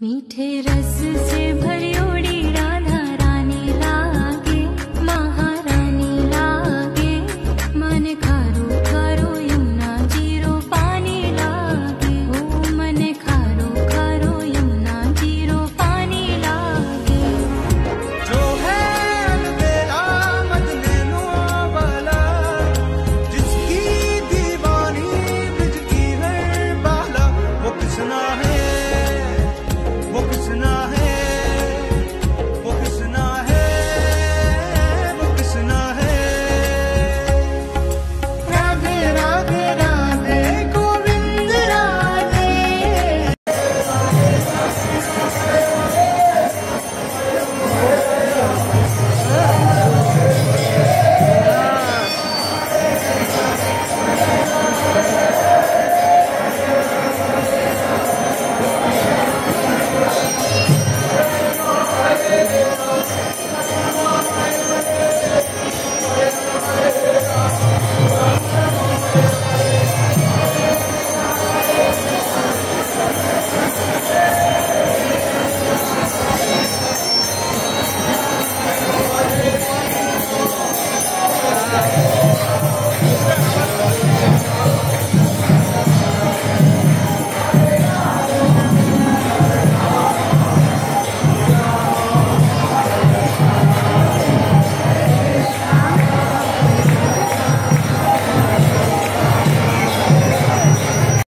मीठे रस से भरी उड़ी